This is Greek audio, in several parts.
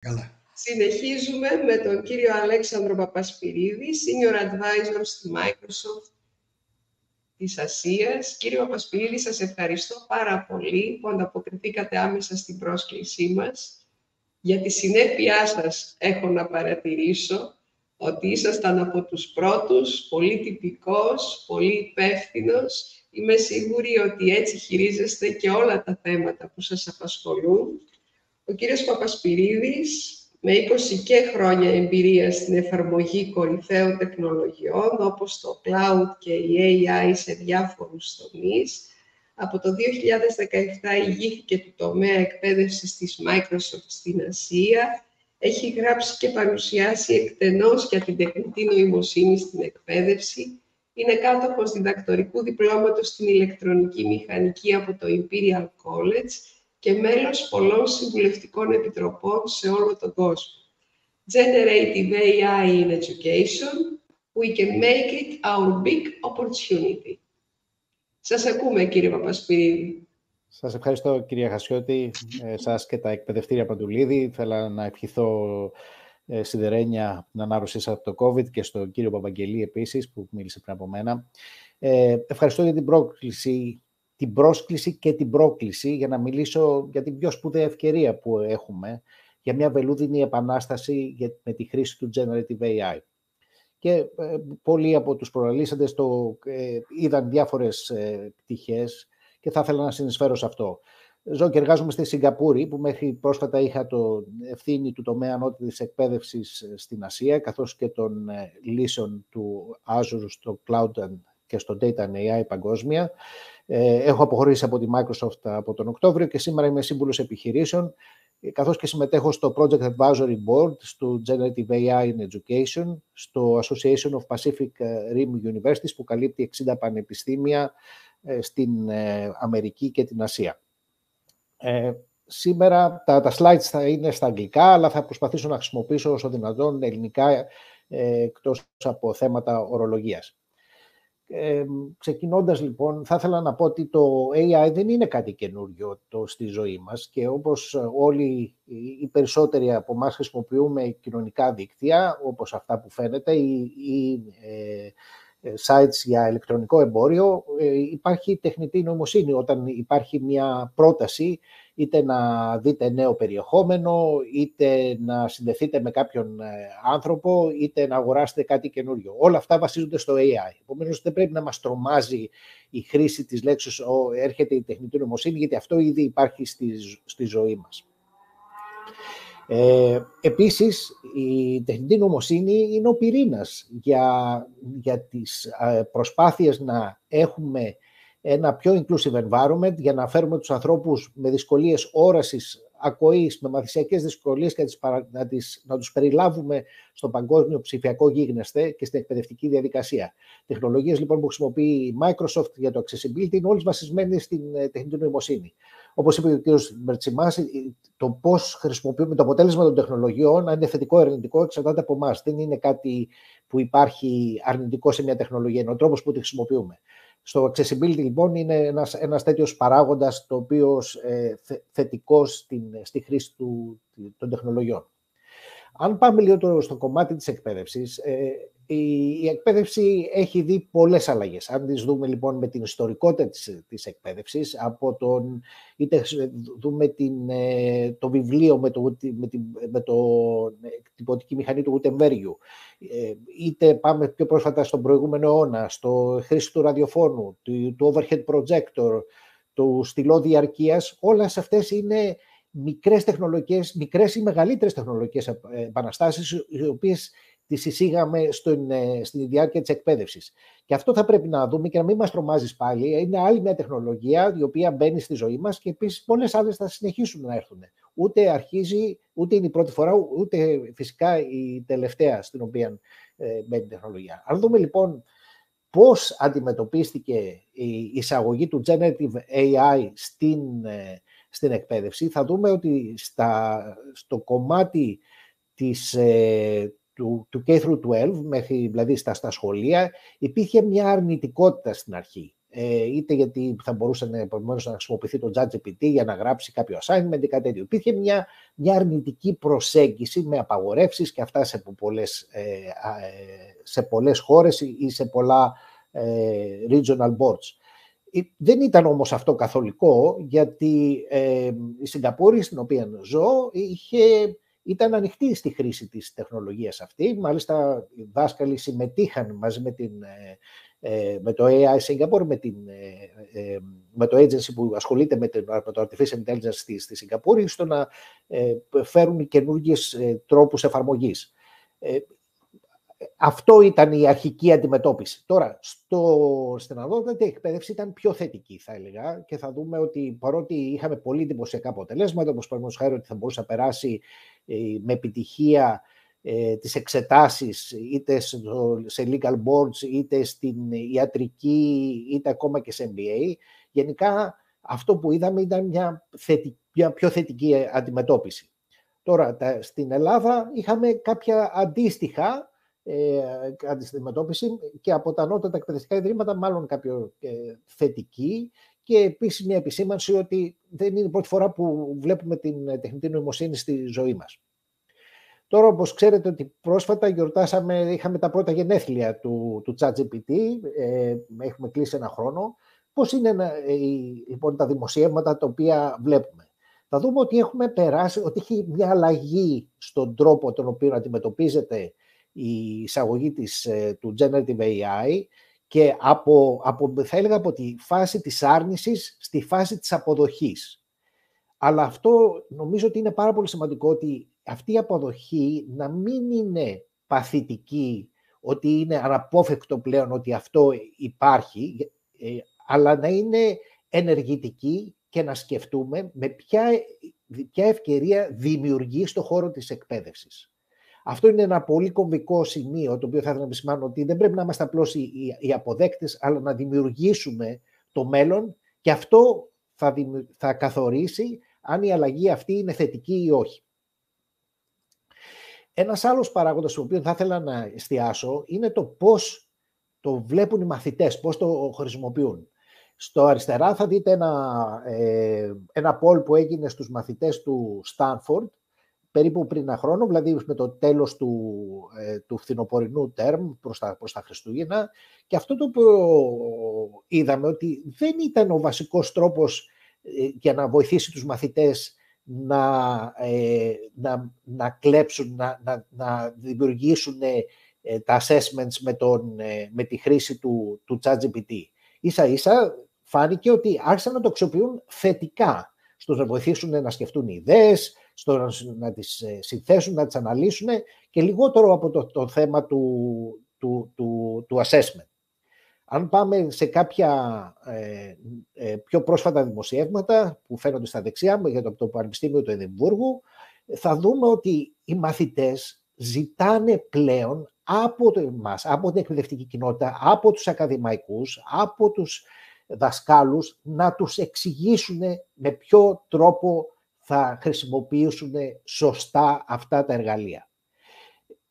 Καλά. Συνεχίζουμε με τον κύριο Αλέξανδρο Παπασπυρίδη, Senior Advisor στη Microsoft της Ασίας. Κύριε Παπασπυρίδη, σας ευχαριστώ πάρα πολύ που ανταποκριθήκατε άμεσα στην πρόσκλησή μας. Για τη συνέπειά σας έχω να παρατηρήσω ότι ήσασταν από τους πρώτους, πολύ τυπικός, πολύ υπεύθυνος. Είμαι σίγουρη ότι έτσι χειρίζεστε και όλα τα θέματα που σας απασχολούν. Ο κύριος Παπασπυρίδης, με 20 και χρόνια εμπειρία στην εφαρμογή κορυφαίων τεχνολογιών, όπως το cloud και η AI σε διάφορους τομείς, από το 2017 ηγήθηκε του τομέα εκπαίδευσης της Microsoft στην Ασία, έχει γράψει και παρουσιάσει εκτενώς για την τεχνητή νοημοσύνη στην εκπαίδευση, είναι κάτοχος διδακτορικού διπλώματος στην ηλεκτρονική μηχανική από το Imperial College και μέλος πολλών συμβουλευτικών επιτροπών σε όλο τον κόσμο. Generative AI in education, we can make it our big opportunity. Σας ακούμε, κύριε Παπασπυρίδη. Σας ευχαριστώ, κυρία Χασιώτη, ε, σας και τα εκπαιδευτήρια Παντουλίδη. Θέλω να ευχηθώ ε, σιδερένια να ανάρρωση από το COVID και στον κύριο Παπαγγελή επίσης, που μίλησε πριν από μένα. Ε, ευχαριστώ για την πρόκληση, την πρόσκληση και την πρόκληση για να μιλήσω για την πιο σπουδαία ευκαιρία που έχουμε για μια βελούδινη επανάσταση με τη χρήση του Generative AI. Και ε, πολλοί από τους προλαλήσαντες το ε, είδαν διάφορες ε, πτυχές και θα ήθελα να συνεισφέρω σε αυτό. Ζω και εργάζομαι στη Σιγκαπούρη, που μέχρι πρόσφατα είχα το ευθύνη του τομέα νότιας εκπαίδευσης στην Ασία, καθώς και των λύσεων του Azure στο Cloud και στο Data and AI παγκόσμια. Έχω αποχωρήσει από τη Microsoft από τον Οκτώβριο και σήμερα είμαι σύμβουλος επιχειρήσεων καθώς και συμμετέχω στο Project Advisory Board, στο Generative AI in Education, στο Association of Pacific Rim Universities, που καλύπτει 60 πανεπιστήμια ε, στην ε, Αμερική και την Ασία. Ε, σήμερα τα, τα slides θα είναι στα αγγλικά, αλλά θα προσπαθήσω να χρησιμοποιήσω όσο δυνατόν ελληνικά ε, εκτός από θέματα ορολογίας. Ε, ξεκινώντας λοιπόν, θα ήθελα να πω ότι το AI δεν είναι κάτι καινούριο το, στη ζωή μας και όπως όλοι οι περισσότεροι από εμάς χρησιμοποιούμε κοινωνικά δίκτυα, όπως αυτά που φαίνεται, ή, ή ε, ε, sites για ηλεκτρονικό εμπόριο, ε, υπάρχει τεχνητή νοημοσύνη όταν υπάρχει μια πρόταση είτε να δείτε νέο περιεχόμενο, είτε να συνδεθείτε με κάποιον ε, άνθρωπο, είτε να αγοράσετε κάτι καινούριο. Όλα αυτά βασίζονται στο AI. Επομένως, δεν πρέπει να μας τρομάζει η χρήση της λέξης «έρχεται η τεχνητή νοημοσύνη», γιατί αυτό ήδη υπάρχει στη, στη ζωή μας. Ε, επίσης, η τεχνητή νομοσύνη είναι ο πυρήνας για, για τις ε, προσπάθειες να έχουμε ένα πιο inclusive environment για να φέρουμε τους ανθρώπους με δυσκολίες όρασης, ακοής, με μαθησιακές δυσκολίες και να, τις, να τους περιλάβουμε στο παγκόσμιο ψηφιακό γίγνεσθε και στην εκπαιδευτική διαδικασία. Τεχνολογίες λοιπόν που χρησιμοποιεί η Microsoft για το accessibility είναι όλες βασισμένες στην ε, τεχνητή νοημοσύνη. Όπως είπε ο κ. Μερτσιμάση, το πώς χρησιμοποιούμε το αποτέλεσμα των τεχνολογιών, αν είναι θετικό ή αρνητικό, εξαρτάται από εμάς. Δεν είναι κάτι που υπάρχει αρνητικό σε μια τεχνολογία, είναι ο τρόπος που τη χρησιμοποιούμε. Στο accessibility λοιπόν είναι ένας, ένας τέτοιος παράγοντας το οποίος ε, θετικός στην, στη χρήση του, των τεχνολογιών. Αν πάμε λίγο στο κομμάτι της εκπαίδευσης, ε, η, εκπαίδευση έχει δει πολλές αλλαγές. Αν τις δούμε λοιπόν με την ιστορικότητα της, της εκπαίδευσης, από τον, είτε δούμε την, ε, το βιβλίο με, το, με, την, με το, την ποτική μηχανή του Γουτεμβέριου, ε, είτε πάμε πιο πρόσφατα στον προηγούμενο αιώνα, στο χρήση του ραδιοφώνου, του, του overhead projector, του στυλό διαρκείας, όλες αυτές είναι μικρές τεχνολογικές, μικρές ή μεγαλύτερες τεχνολογικές επαναστάσεις, οι οποίες τις εισήγαμε στην, ε, στην διάρκεια της εκπαίδευσης. Και αυτό θα πρέπει να δούμε και να μην μας τρομάζεις πάλι. Είναι άλλη μια τεχνολογία η οποία μπαίνει στη ζωή μας και επίσης πολλές άλλες θα συνεχίσουν να έρθουν. Ούτε αρχίζει, ούτε είναι η πρώτη φορά, ούτε φυσικά η τελευταία στην οποία ε, μπαίνει η τεχνολογία. Αν δούμε λοιπόν πώς αντιμετωπίστηκε η εισαγωγή του Generative AI στην, ε, στην εκπαίδευση, θα δούμε ότι στα, στο κομμάτι της, του, του K through 12, μέχρι, δηλαδή στα, στα σχολεία, υπήρχε μια αρνητικότητα στην αρχή. ε, είτε γιατί θα μπορούσε να, να χρησιμοποιηθεί το ChatGPT για να γράψει κάποιο assignment ή κάτι τέτοιο. Υπήρχε μια, μια αρνητική προσέγγιση με απαγορεύσεις και αυτά σε πολλές, ε, ε, σε πολλές χώρες ή σε πολλά ε, regional boards. Δεν ήταν όμως αυτό καθολικό, γιατί ε, η Σιγκαπούρη, στην οποία ζω, είχε, ήταν ανοιχτή στη χρήση της τεχνολογίας αυτή. Μάλιστα, οι δάσκαλοι συμμετείχαν μαζί με την ε, με το AI Singapore, με, την, ε, ε, με το agency που ασχολείται με, το Artificial Intelligence στη, στη Σιγκαπούρη, στο να φέρουν καινούργιες τρόπους εφαρμογής. Αυτό ήταν η αρχική αντιμετώπιση. Τώρα, στο, στην ανώτατη εκπαίδευση ήταν πιο θετική, θα έλεγα, και θα δούμε ότι παρότι είχαμε πολύ εντυπωσιακά αποτελέσματα, όπως παραδείγματος χάρη ότι θα μπορούσε να περάσει με επιτυχία ε, τις εξετάσεις είτε σε legal boards, είτε στην ιατρική, είτε ακόμα και σε MBA. Γενικά αυτό που είδαμε ήταν μια, μια πιο θετική αντιμετώπιση. Τώρα, στην Ελλάδα είχαμε κάποια αντίστοιχα ε, αντιμετώπιση και από τα ανώτατα εκπαιδευτικά ιδρύματα μάλλον κάποιο ε, θετική και επίσης μια επισήμανση ότι δεν είναι η πρώτη φορά που βλέπουμε την τεχνητή νοημοσύνη στη ζωή μας. Τώρα, όπως ξέρετε, ότι πρόσφατα γιορτάσαμε, είχαμε τα πρώτα γενέθλια του, του ChatGPT, ε, έχουμε κλείσει ένα χρόνο. Πώς είναι ε, λοιπόν τα δημοσιεύματα τα οποία βλέπουμε; Θα δούμε ότι έχουμε περάσει, ότι έχει μια αλλαγή στον τρόπο τον οποίο αντιμετωπίζεται η εισαγωγή της, ε, του Generative AI και από, από, θα έλεγα από τη φάση της άρνησης στη φάση της αποδοχής. Αλλά αυτό νομίζω ότι είναι πάρα πολύ σημαντικό ότι αυτή η αποδοχή να μην είναι παθητική, ότι είναι αναπόφευκτο πλέον ότι αυτό υπάρχει, ε, αλλά να είναι ενεργητική και να σκεφτούμε με ποια, ποια ευκαιρία δημιουργεί στο χώρο της εκπαίδευσης. Αυτό είναι ένα πολύ κομβικό σημείο, το οποίο θα ήθελα να επισημάνω ότι δεν πρέπει να είμαστε απλώς οι, οι αποδέκτες, αλλά να δημιουργήσουμε το μέλλον και αυτό θα, θα καθορίσει αν η αλλαγή αυτή είναι θετική ή όχι. Ένας άλλος παράγοντας, ο οποίο θα ήθελα να εστιάσω, είναι το πώς το βλέπουν οι μαθητές, πώς το χρησιμοποιούν. Στο αριστερά θα δείτε ένα, ε, ένα poll που έγινε στους μαθητές του Stanford, περίπου πριν ένα χρόνο, δηλαδή με το τέλος του, ε, του φθινοπορεινού term προς τα, προς τα Χριστούγεννα. Και αυτό το που είδαμε ότι δεν ήταν ο βασικός τρόπος ε, για να βοηθήσει τους μαθητές να, ε, να, να κλέψουν, να, να, να δημιουργήσουν ε, τα assessments με, τον, ε, με τη χρήση του, του ChatGPT. Ίσα ίσα φάνηκε ότι άρχισαν να το αξιοποιούν θετικά στο να βοηθήσουν να σκεφτούν ιδέες, στο να, να τις ε, συνθέσουν, να τις αναλύσουν και λιγότερο από το, το θέμα του, του, του, του assessment. Αν πάμε σε κάποια ε, ε, πιο πρόσφατα δημοσιεύματα που φαίνονται στα δεξιά για το, το Πανεπιστήμιο του Εδιμβούργου, θα δούμε ότι οι μαθητές ζητάνε πλέον από το εμάς, από την εκπαιδευτική κοινότητα, από τους ακαδημαϊκούς, από τους δασκάλους, να τους εξηγήσουν με ποιο τρόπο θα χρησιμοποιήσουν σωστά αυτά τα εργαλεία.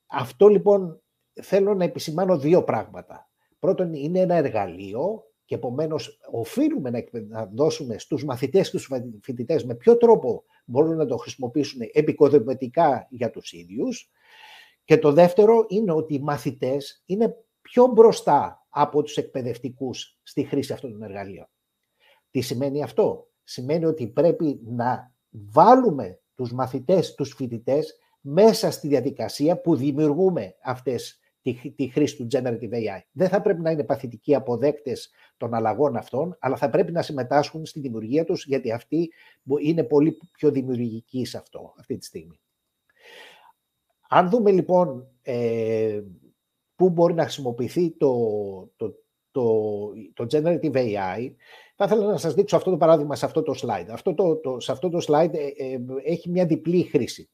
Αυτό λοιπόν θέλω να επισημάνω δύο πράγματα. Πρώτον, είναι ένα εργαλείο και επομένως οφείλουμε να δώσουμε στους μαθητές και στους φοιτητές με ποιο τρόπο μπορούν να το χρησιμοποιήσουν επικοδομητικά για τους ίδιους. Και το δεύτερο είναι ότι οι μαθητές είναι πιο μπροστά από τους εκπαιδευτικούς στη χρήση αυτών των εργαλείων. Τι σημαίνει αυτό; Σημαίνει ότι πρέπει να βάλουμε τους μαθητές, τους φοιτητές μέσα στη διαδικασία που δημιουργούμε αυτές τη, τη χρήση του Generative AI. Δεν θα πρέπει να είναι παθητικοί αποδέκτες των αλλαγών αυτών, αλλά θα πρέπει να συμμετάσχουν στη δημιουργία τους, γιατί αυτοί είναι πολύ πιο δημιουργικοί σε αυτό αυτή τη στιγμή. Αν δούμε λοιπόν ε, πού μπορεί να χρησιμοποιηθεί το, το, το, το Generative AI, θα ήθελα να σας δείξω αυτό το παράδειγμα σε αυτό το slide. Αυτό το, το, σε αυτό το slide ε, ε, έχει μια διπλή χρήση.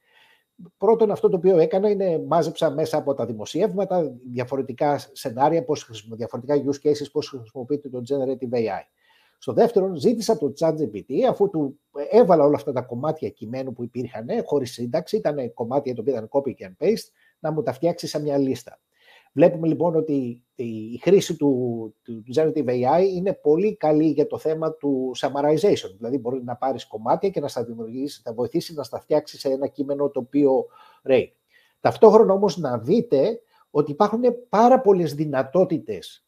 Πρώτον, αυτό το οποίο έκανα είναι μάζεψα μέσα από τα δημοσιεύματα διαφορετικά σενάρια, πώς, διαφορετικά use cases, πώς χρησιμοποιείται το Generative AI. Στο δεύτερο, ζήτησα από το ChatGPT, αφού του έβαλα όλα αυτά τα κομμάτια κειμένου που υπήρχαν, χωρίς σύνταξη, ήταν κομμάτια το οποίο ήταν copy and paste, να μου τα φτιάξει σαν μια λίστα. Βλέπουμε λοιπόν ότι η χρήση του, του Generative AI είναι πολύ καλή για το θέμα του summarization. Δηλαδή μπορείς να πάρεις κομμάτια και να στα δημιουργήσεις, θα βοηθήσεις να στα φτιάξεις σε ένα κείμενο το οποίο ρέει. Ταυτόχρονα όμως να δείτε ότι υπάρχουν πάρα πολλές δυνατότητες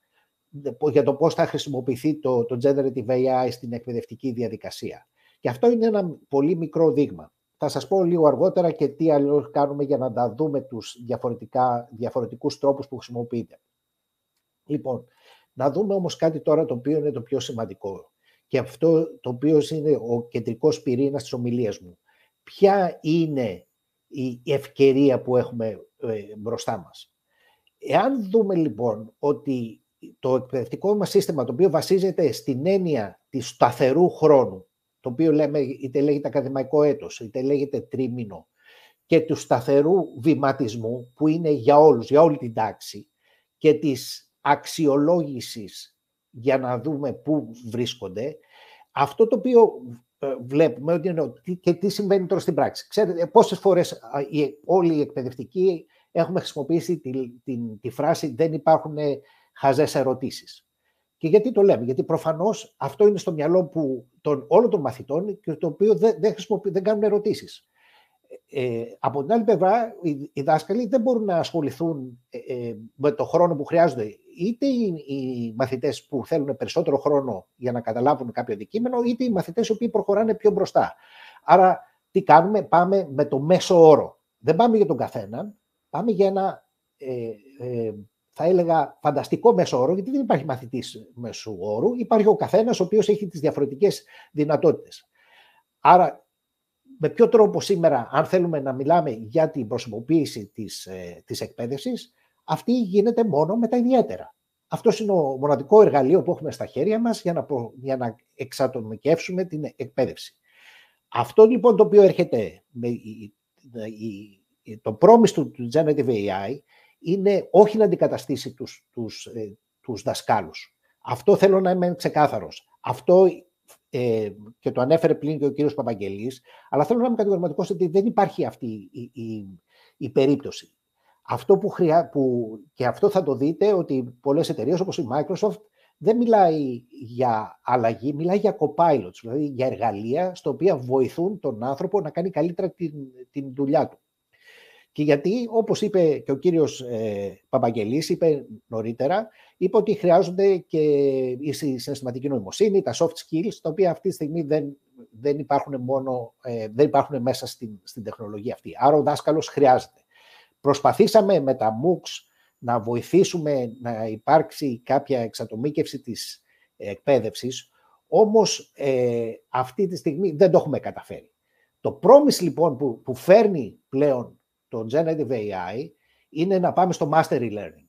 για το πώς θα χρησιμοποιηθεί το, το Generative AI στην εκπαιδευτική διαδικασία. Και αυτό είναι ένα πολύ μικρό δείγμα. Θα σας πω λίγο αργότερα και τι άλλο κάνουμε για να τα δούμε τους διαφορετικά, διαφορετικούς τρόπους που χρησιμοποιείται. Λοιπόν, να δούμε όμως κάτι τώρα το οποίο είναι το πιο σημαντικό και αυτό το οποίο είναι ο κεντρικός πυρήνας της ομιλίας μου. Ποια είναι η ευκαιρία που έχουμε ε, μπροστά μας. Εάν δούμε λοιπόν ότι το εκπαιδευτικό μας σύστημα, το οποίο βασίζεται στην έννοια της σταθερού χρόνου, το οποίο λέμε είτε λέγεται ακαδημαϊκό έτος, είτε λέγεται τρίμηνο, και του σταθερού βηματισμού, που είναι για όλους, για όλη την τάξη, και της αξιολόγησης για να δούμε πού βρίσκονται, αυτό το οποίο ε, βλέπουμε ότι είναι και τι συμβαίνει τώρα στην πράξη. Ξέρετε πόσες φορές όλοι οι εκπαιδευτικοί έχουμε χρησιμοποιήσει τη, τη, τη φράση «δεν υπάρχουν χαζές ερωτήσεις». Και γιατί το λέμε, γιατί προφανώς αυτό είναι στο μυαλό που, των, όλων των μαθητών και το οποίο δεν, δεν, δεν κάνουν ερωτήσεις. Ε, από την άλλη πλευρά, οι, οι δάσκαλοι δεν μπορούν να ασχοληθούν ε, ε, με το χρόνο που χρειάζονται. Είτε οι, οι μαθητές που θέλουν περισσότερο χρόνο για να καταλάβουν κάποιο αντικείμενο, είτε οι μαθητές οι οποίοι προχωράνε πιο μπροστά. Άρα, τι κάνουμε, πάμε με το μέσο όρο. Δεν πάμε για τον καθένα, πάμε για ένα ε, ε, θα έλεγα, φανταστικό μέσο όρο, γιατί δεν υπάρχει μαθητής μέσου όρου. Υπάρχει ο καθένας ο οποίος έχει τις διαφορετικές δυνατότητες. Άρα, με ποιο τρόπο σήμερα, αν θέλουμε να μιλάμε για την προσωποποίηση της, ε, της εκπαίδευσης, αυτή γίνεται μόνο με τα ιδιαίτερα. Αυτό είναι ο μοναδικό εργαλείο που έχουμε στα χέρια μας για να, για να εξατομικεύσουμε την εκπαίδευση. Αυτό λοιπόν το οποίο έρχεται με το πρόμιστο του Generative AI είναι όχι να αντικαταστήσει τους, τους, ε, τους δασκάλους. Αυτό θέλω να είμαι ξεκάθαρος. Αυτό ε, και το ανέφερε πλήν και ο κύριος Παπαγγελής, αλλά θέλω να είμαι κατηγορηματικός ότι δεν υπάρχει αυτή η, η, η περίπτωση. Αυτό που, χρειά, που και αυτό θα το δείτε ότι πολλές εταιρείες όπως η Microsoft δεν μιλάει για αλλαγή, μιλάει για copilots, δηλαδή για εργαλεία στα οποία βοηθούν τον άνθρωπο να κάνει καλύτερα την, την δουλειά του. Και γιατί, όπως είπε και ο κύριος ε, Παπαγγελής, είπε νωρίτερα, είπε ότι χρειάζονται και η συναισθηματική νοημοσύνη, τα soft skills, τα οποία αυτή τη στιγμή δεν, δεν, υπάρχουν, μόνο, ε, δεν υπάρχουν μέσα στην, στην τεχνολογία αυτή. Άρα ο δάσκαλος χρειάζεται. Προσπαθήσαμε με τα MOOCs να βοηθήσουμε να υπάρξει κάποια εξατομίκευση της εκπαίδευσης, όμως ε, αυτή τη στιγμή δεν το έχουμε καταφέρει. Το promise λοιπόν που, που φέρνει πλέον το Generative AI είναι να πάμε στο Mastery Learning.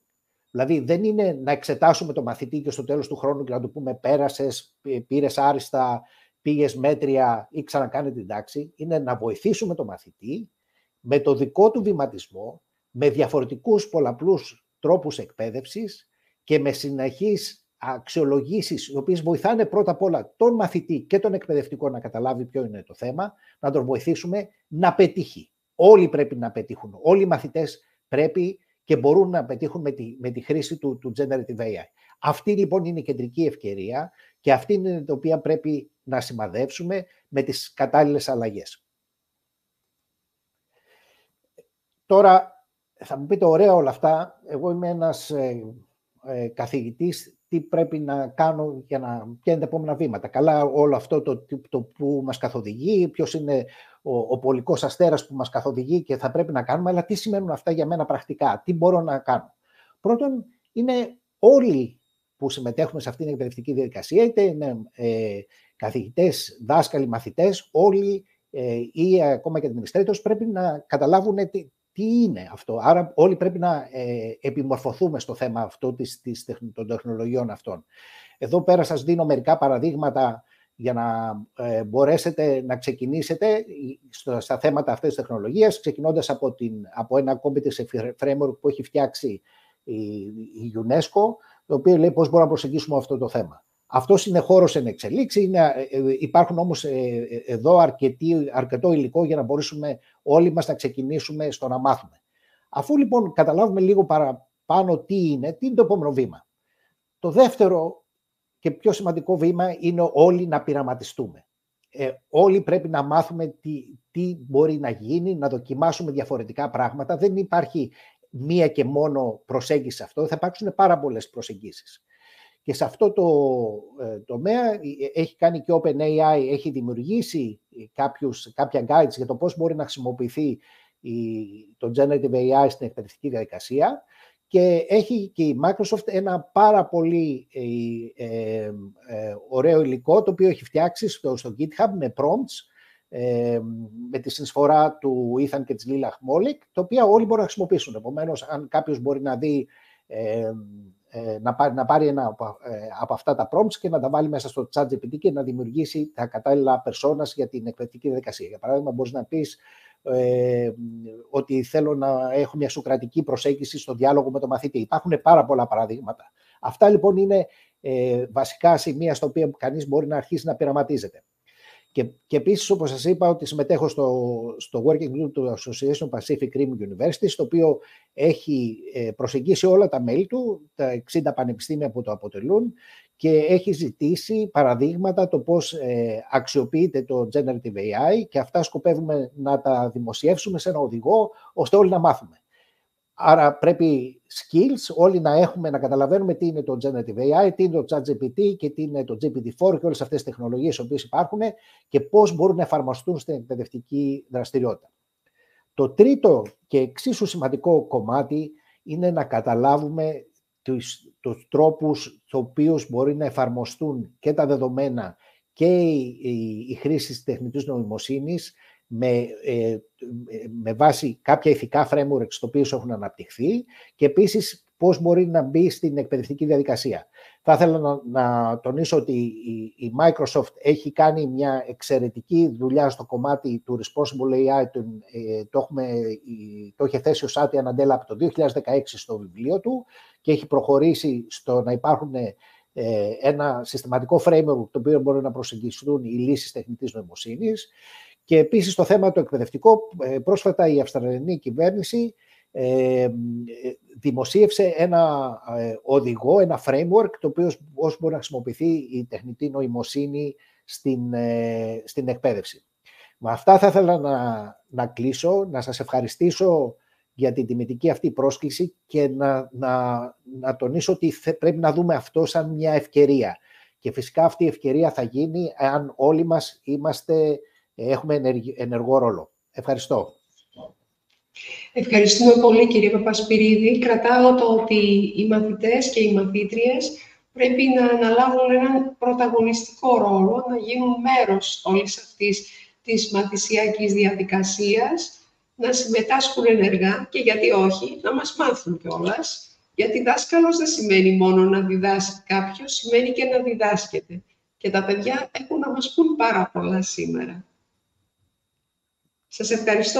Δηλαδή δεν είναι να εξετάσουμε το μαθητή και στο τέλος του χρόνου και να του πούμε πέρασες, πήρες άριστα, πήγες μέτρια ή ξανακάνε την τάξη. Είναι να βοηθήσουμε το μαθητή με το δικό του βηματισμό, με διαφορετικούς πολλαπλούς τρόπους εκπαίδευσης και με συνεχείς αξιολογήσεις οι οποίες βοηθάνε πρώτα απ' όλα τον μαθητή και τον εκπαιδευτικό να καταλάβει ποιο είναι το θέμα, να τον βοηθήσουμε να πετύχει. Όλοι πρέπει να πετύχουν. Όλοι οι μαθητές πρέπει και μπορούν να πετύχουν με τη, με τη χρήση του, του Generative AI. Αυτή λοιπόν είναι η κεντρική ευκαιρία και αυτή είναι την οποία πρέπει να σημαδεύσουμε με τις κατάλληλες αλλαγές. Τώρα, θα μου πείτε ωραία όλα αυτά. Εγώ είμαι ένας ε, ε, καθηγητής τι πρέπει να κάνω για να ποια είναι τα επόμενα βήματα. Καλά όλο αυτό το, το που μας καθοδηγεί, ποιος είναι ο, ο πολικός αστέρας που μας καθοδηγεί και θα πρέπει να κάνουμε, αλλά τι σημαίνουν αυτά για μένα πρακτικά, τι μπορώ να κάνω. Πρώτον, είναι όλοι που συμμετέχουμε σε αυτήν την εκπαιδευτική διαδικασία, είτε είναι ε, καθηγητές, δάσκαλοι, μαθητές, όλοι ε, ή ακόμα και administrators πρέπει να καταλάβουν τι, τι είναι αυτό; Άρα όλοι πρέπει να ε, επιμορφωθούμε στο θέμα αυτό της, της, των τεχνολογιών αυτών. Εδώ πέρα σας δίνω μερικά παραδείγματα για να ε, μπορέσετε να ξεκινήσετε στα θέματα αυτές της τεχνολογίας, ξεκινώντας από, την, από ένα competence framework που έχει φτιάξει η, η UNESCO, το οποίο λέει πώς μπορούμε να προσεγγίσουμε αυτό το θέμα. Αυτός είναι χώρος εν εξελίξη. Είναι, ε, ε, υπάρχουν όμως εδώ αρκετή, αρκετό υλικό για να μπορέσουμε όλοι μας να ξεκινήσουμε στο να μάθουμε. Αφού λοιπόν καταλάβουμε λίγο παρα, πάνω τι είναι, τι είναι το επόμενο βήμα. Το δεύτερο και πιο σημαντικό βήμα είναι όλοι να πειραματιστούμε. Ε, όλοι πρέπει να μάθουμε τι, τι μπορεί να γίνει, να δοκιμάσουμε διαφορετικά πράγματα. Δεν υπάρχει μία και μόνο προσέγγιση σε αυτό, θα υπάρξουν πάρα πολλές προσεγγίσεις. Και σε αυτό το ε, τομέα ε, έχει κάνει και OpenAI, έχει δημιουργήσει κάποιους, κάποια guides για το πώς μπορεί να χρησιμοποιηθεί η, το Generative AI στην εκπαιδευτική διαδικασία και έχει και η Microsoft ένα πάρα πολύ ε, ε, ε, ωραίο υλικό το οποίο έχει φτιάξει στο, στο GitHub με prompts ε, με τη συνεισφορά του Ethan και της Lila Molik, το οποίο όλοι μπορούν να χρησιμοποιήσουν. Επομένως, αν κάποιος μπορεί να δει ε, να πάρει, να πάρει ένα από, από αυτά τα prompts και να τα βάλει μέσα στο chat GPT και να δημιουργήσει τα κατάλληλα personas για την εκπαιδευτική διαδικασία. Για παράδειγμα, μπορείς να πεις ε, ότι θέλω να έχω μια σοκρατική προσέγγιση στο διάλογο με τον μαθητή. Υπάρχουν πάρα πολλά παραδείγματα. Αυτά λοιπόν είναι ε, βασικά σημεία στα οποία κανείς μπορεί να αρχίσει να πειραματίζεται. Και, και επίσης, όπως σας είπα, ότι συμμετέχω στο, στο Working Group του Association Pacific Rim University, στο οποίο έχει ε, προσεγγίσει όλα τα μέλη του, τα 60 πανεπιστήμια που το αποτελούν, και έχει ζητήσει παραδείγματα το πώς ε, αξιοποιείται το Generative AI και αυτά σκοπεύουμε να τα δημοσιεύσουμε σε ένα οδηγό, ώστε όλοι να μάθουμε. Άρα πρέπει skills, όλοι να έχουμε, να καταλαβαίνουμε τι είναι το Generative AI, τι είναι το ChatGPT και τι είναι το GPT-4 και όλες αυτές τις τεχνολογίες οι οποίες υπάρχουν και πώς μπορούν να εφαρμοστούν στην εκπαιδευτική δραστηριότητα. Το τρίτο και εξίσου σημαντικό κομμάτι είναι να καταλάβουμε τους, τους τρόπους στους οποίους μπορεί να εφαρμοστούν και τα δεδομένα και η, η, η χρήση της τεχνητής νοημοσύνης με, ε, με βάση κάποια ηθικά frameworks στο οποίο έχουν αναπτυχθεί και επίσης πώς μπορεί να μπει στην εκπαιδευτική διαδικασία. Θα ήθελα να, να τονίσω ότι η, η, Microsoft έχει κάνει μια εξαιρετική δουλειά στο κομμάτι του Responsible AI, το, ε, το, έχουμε, το είχε θέσει ο Σάτι Αναντέλα από το 2016 στο βιβλίο του και έχει προχωρήσει στο να υπάρχουν ε, ένα συστηματικό framework το οποίο μπορεί να προσεγγιστούν οι λύσεις τεχνητής νοημοσύνης. Και επίσης το θέμα το εκπαιδευτικό, ε, πρόσφατα η Αυστραλιανή κυβέρνηση ε, δημοσίευσε ένα ε, οδηγό, ένα framework, το οποίο πώς μπορεί να χρησιμοποιηθεί η τεχνητή νοημοσύνη στην, ε, στην εκπαίδευση. Με αυτά θα ήθελα να, να κλείσω, να σας ευχαριστήσω για την τιμητική αυτή πρόσκληση και να, να, να τονίσω ότι πρέπει να δούμε αυτό σαν μια ευκαιρία. Και φυσικά αυτή η ευκαιρία θα γίνει αν όλοι μας είμαστε, έχουμε ενεργό ρόλο. Ευχαριστώ. Ευχαριστούμε πολύ κύριε Παπασπυρίδη. Κρατάω το ότι οι μαθητές και οι μαθήτριες πρέπει να αναλάβουν έναν πρωταγωνιστικό ρόλο, να γίνουν μέρος όλης αυτής της μαθησιακής διαδικασίας, να συμμετάσχουν ενεργά και γιατί όχι, να μας μάθουν κιόλας. Γιατί δάσκαλος δεν σημαίνει μόνο να διδάσκει κάποιος, σημαίνει και να διδάσκεται. Και τα παιδιά έχουν να μας πούν πάρα πολλά σήμερα. Σας ευχαριστώ.